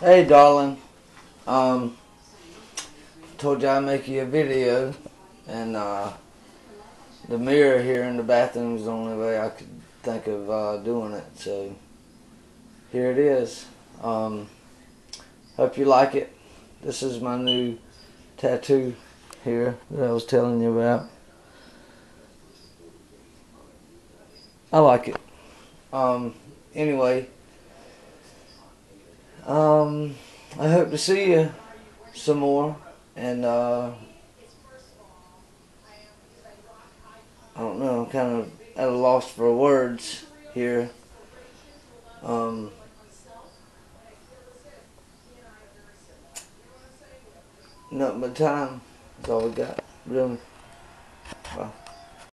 Hey, darling. Um, told you I'd make you a video, and uh, the mirror here in the bathroom is the only way I could think of uh, doing it. So here it is. Um, hope you like it. This is my new tattoo here that I was telling you about. I like it. Um, anyway, um, I hope to see you some more, and uh, I don't know, I'm kind of at a loss for words here. Um, nothing but time. That's all we got, really.